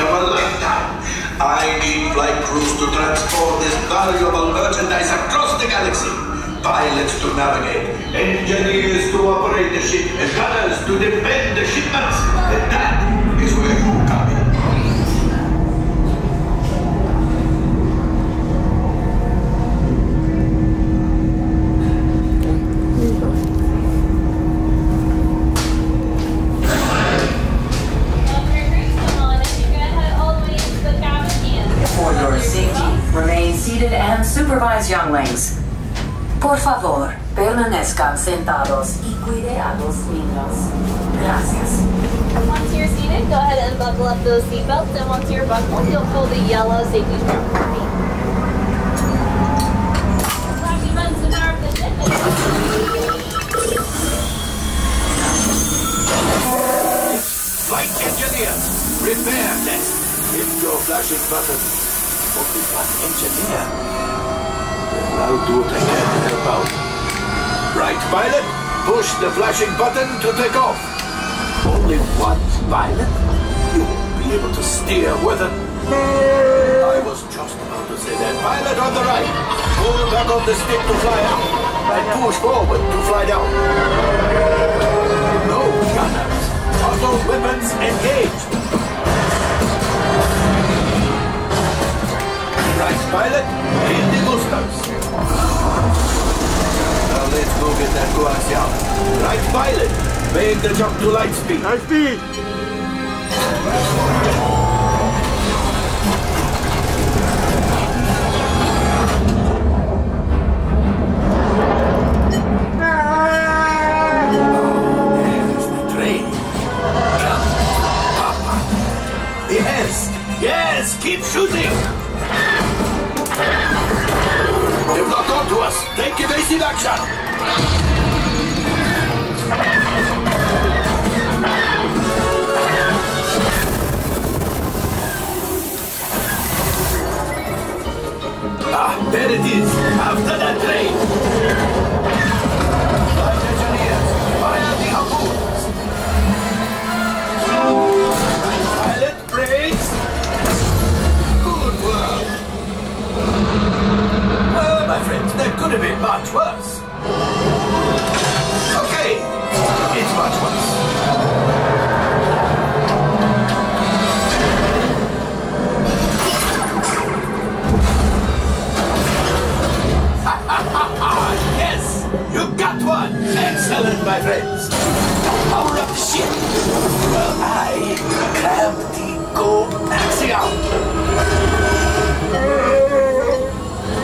of a lifetime. I need flight crews to transport this valuable merchandise across the galaxy. Pilots to navigate, engineers to operate the ship, and gunners to defend the shipments. Supervise younglings. Por favor, permanezcan sentados y cuide a los niños. Gracias. Once you're seated, go ahead and buckle up those seatbelts, and once you're buckled, you'll pull the yellow safety strap for me. Flashing buttons to power up. Flight engineer, repair test. Hit your flashing button. Only one engineer. I'll do what I can to help out. Right, pilot, push the flashing button to take off. Only one pilot? You won't be able to steer with it. I was just about to say that. Pilot on the right. Pull back on the stick to fly out. And push forward to fly down. Make the jump to light speed. High speed! There's the train. Yes, yes, keep shooting. They've not locked onto us. Take evasive action. After that train. Engineers, the. Good work. My friends, that could have been much worse. One. Excellent, my friends. Power up ship. Well, I grab the go axial.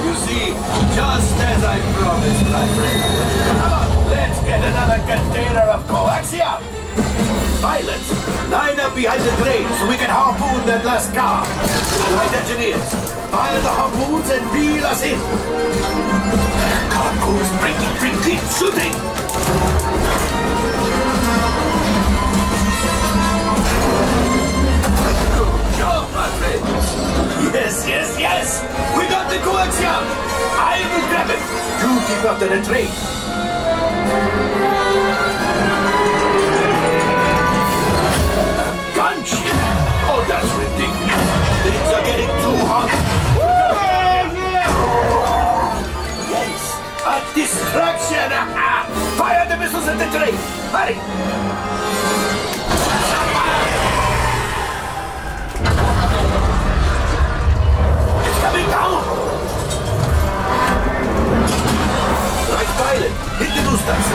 You see, just as I promised, my friend. Come on, let's get another container of coaxium. Pilots, line up behind the train so we can harpoon that last car. Right, engineers, fire the harpoons and reel us in. Cargo's breaking free, keep shooting. Good job, my. Yes, yes, yes. We got the coaxium. I will grab it. You keep after the train. At. Hurry. Coming down. Right pilot, hit the boosters.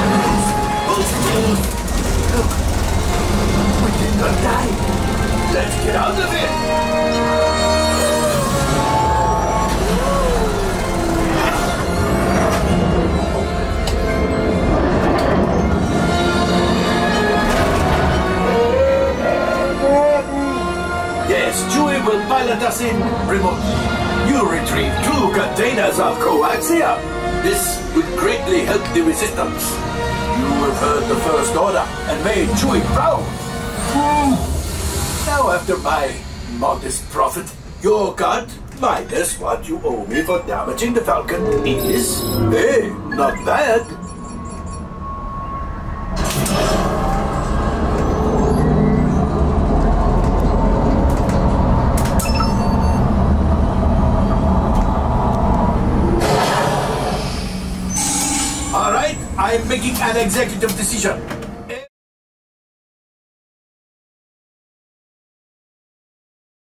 We did not die. Let's get out of here. Will pilot us in remotely. You retrieve two containers of coaxium. This will greatly help the resistance. You have heard the First Order and made Chewie proud. Now, after my modest profit, your cut minus what you owe me for damaging the Falcon is, hey, not bad. All right, I am making an executive decision.